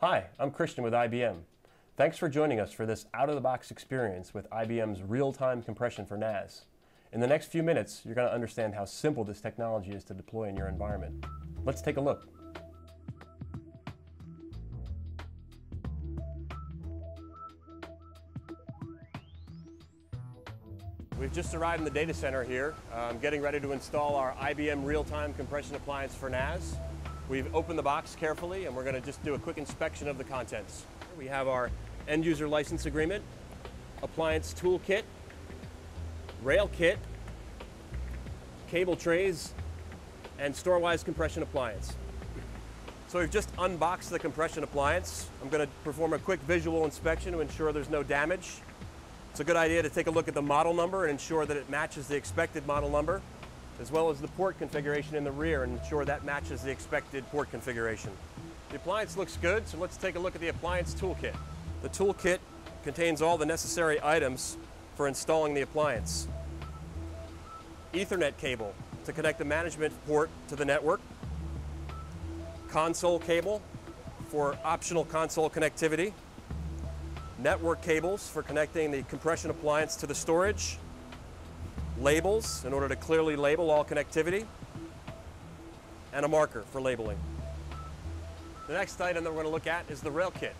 Hi, I'm Christian with IBM. Thanks for joining us for this out-of-the-box experience with IBM's real-time compression for NAS. In the next few minutes, you're going to understand how simple this technology is to deploy in your environment. Let's take a look. We've just arrived in the data center here, um, getting ready to install our IBM real-time compression appliance for NAS. We've opened the box carefully and we're going to just do a quick inspection of the contents. We have our end user license agreement, appliance toolkit, rail kit, cable trays, and Storwize compression appliance. So we've just unboxed the compression appliance. I'm going to perform a quick visual inspection to ensure there's no damage. It's a good idea to take a look at the model number and ensure that it matches the expected model number as well as the port configuration in the rear and ensure that matches the expected port configuration. The appliance looks good, so let's take a look at the appliance toolkit. The toolkit contains all the necessary items for installing the appliance. Ethernet cable to connect the management port to the network. Console cable for optional console connectivity. Network cables for connecting the compression appliance to the storage labels in order to clearly label all connectivity, and a marker for labeling. The next item that we're going to look at is the rail kit.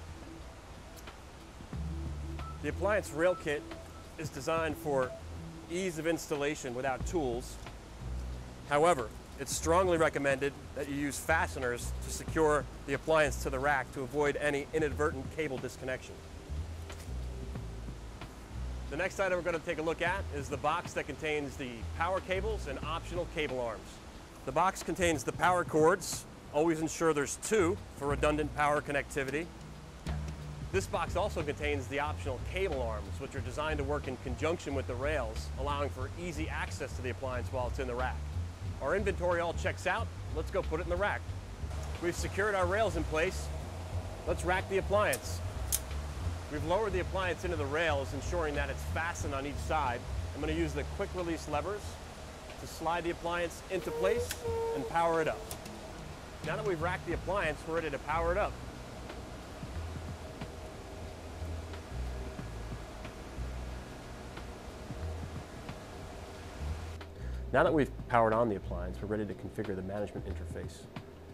The appliance rail kit is designed for ease of installation without tools. However, it's strongly recommended that you use fasteners to secure the appliance to the rack to avoid any inadvertent cable disconnection. The next item we're going to take a look at is the box that contains the power cables and optional cable arms. The box contains the power cords. Always ensure there's two for redundant power connectivity. This box also contains the optional cable arms, which are designed to work in conjunction with the rails, allowing for easy access to the appliance while it's in the rack. Our inventory all checks out. Let's go put it in the rack. We've secured our rails in place. Let's rack the appliance. We've lowered the appliance into the rails, ensuring that it's fastened on each side. I'm going to use the quick release levers to slide the appliance into place and power it up. Now that we've racked the appliance, we're ready to power it up. Now that we've powered on the appliance, we're ready to configure the management interface.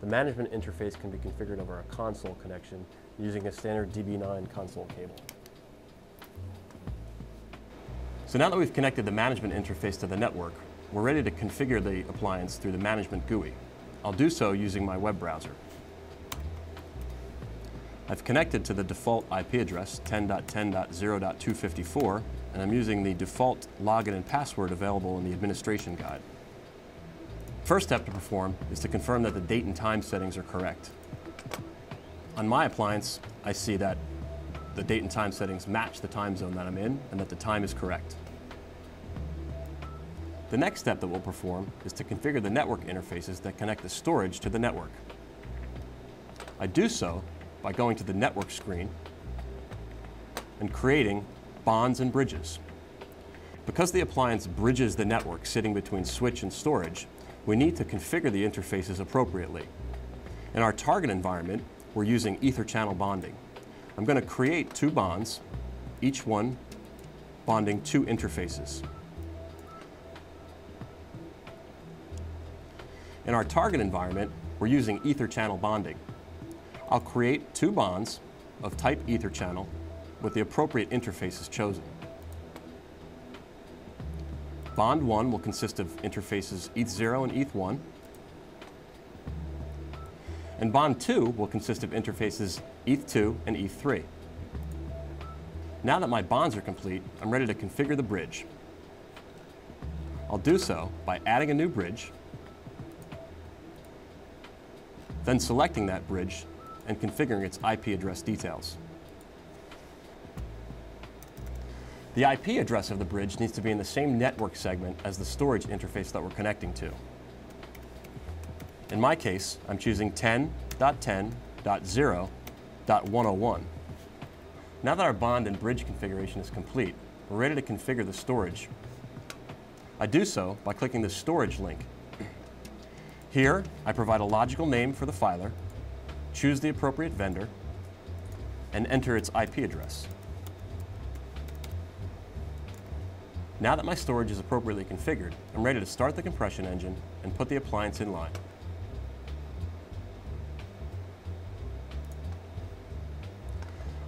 The management interface can be configured over a console connection using a standard DB9 console cable. So now that we've connected the management interface to the network, we're ready to configure the appliance through the management GUI. I'll do so using my web browser. I've connected to the default IP address 10.10.0.254 and I'm using the default login and password available in the administration guide. First step to perform is to confirm that the date and time settings are correct. On my appliance, I see that the date and time settings match the time zone that I'm in and that the time is correct. The next step that we'll perform is to configure the network interfaces that connect the storage to the network. I do so by going to the network screen and creating bonds and bridges. Because the appliance bridges the network sitting between switch and storage, we need to configure the interfaces appropriately. In our target environment, we're using ether channel bonding. I'm going to create two bonds, each one bonding two interfaces. In our target environment, we're using ether channel bonding. I'll create two bonds of type ether channel with the appropriate interfaces chosen. Bond 1 will consist of interfaces ETH0 and ETH1. And bond 2 will consist of interfaces ETH2 and ETH3. Now that my bonds are complete, I'm ready to configure the bridge. I'll do so by adding a new bridge, then selecting that bridge and configuring its IP address details. The IP address of the bridge needs to be in the same network segment as the storage interface that we're connecting to. In my case, I'm choosing 10.10.0.101. Now that our bond and bridge configuration is complete, we're ready to configure the storage. I do so by clicking the storage link. Here, I provide a logical name for the filer, choose the appropriate vendor, and enter its IP address. Now that my storage is appropriately configured, I'm ready to start the compression engine and put the appliance in line.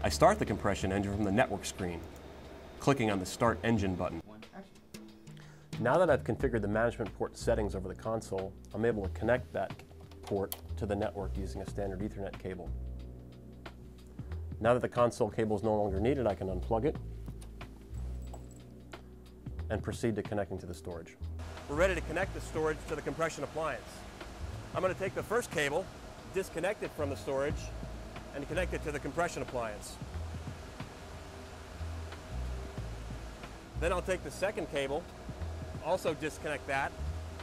I start the compression engine from the network screen, clicking on the Start Engine button. Now that I've configured the management port settings over the console, I'm able to connect that port to the network using a standard Ethernet cable. Now that the console cable is no longer needed, I can unplug it and proceed to connecting to the storage. We're ready to connect the storage to the compression appliance. I'm going to take the first cable, disconnect it from the storage, and connect it to the compression appliance. Then I'll take the second cable, also disconnect that,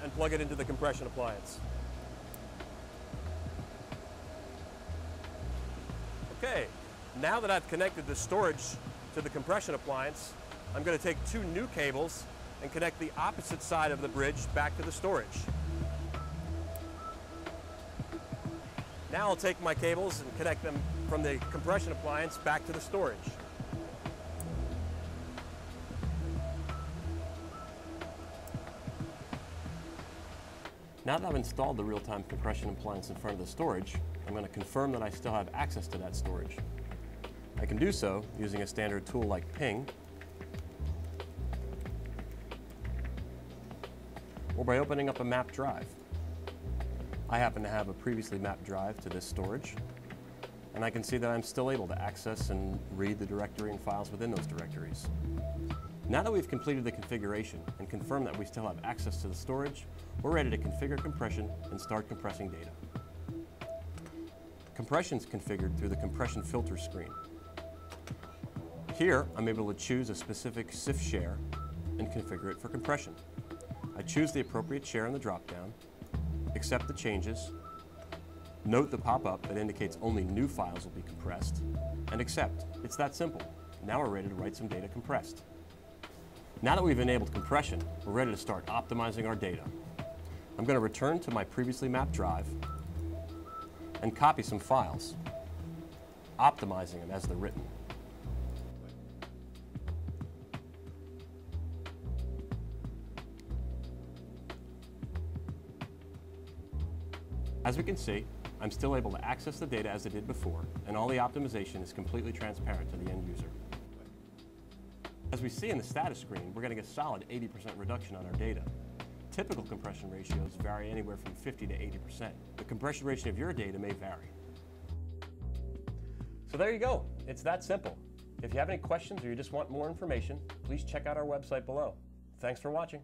and plug it into the compression appliance. Okay, now that I've connected the storage to the compression appliance, I'm going to take two new cables and connect the opposite side of the bridge back to the storage. Now I'll take my cables and connect them from the compression appliance back to the storage. Now that I've installed the real-time compression appliance in front of the storage, I'm going to confirm that I still have access to that storage. I can do so using a standard tool like ping or by opening up a map drive. I happen to have a previously mapped drive to this storage, and I can see that I'm still able to access and read the directory and files within those directories. Now that we've completed the configuration and confirmed that we still have access to the storage, we're ready to configure compression and start compressing data. Compression is configured through the compression filter screen. Here, I'm able to choose a specific CIFS share and configure it for compression. I choose the appropriate share in the dropdown, accept the changes, note the pop-up that indicates only new files will be compressed, and accept. It's that simple. Now we're ready to write some data compressed. Now that we've enabled compression, we're ready to start optimizing our data. I'm going to return to my previously mapped drive and copy some files, optimizing them as they're written. As we can see, I'm still able to access the data as I did before, and all the optimization is completely transparent to the end user. As we see in the status screen, we're getting a solid 80% reduction on our data. Typical compression ratios vary anywhere from 50 to 80%. The compression ratio of your data may vary. So there you go. It's that simple. If you have any questions or you just want more information, please check out our website below. Thanks for watching.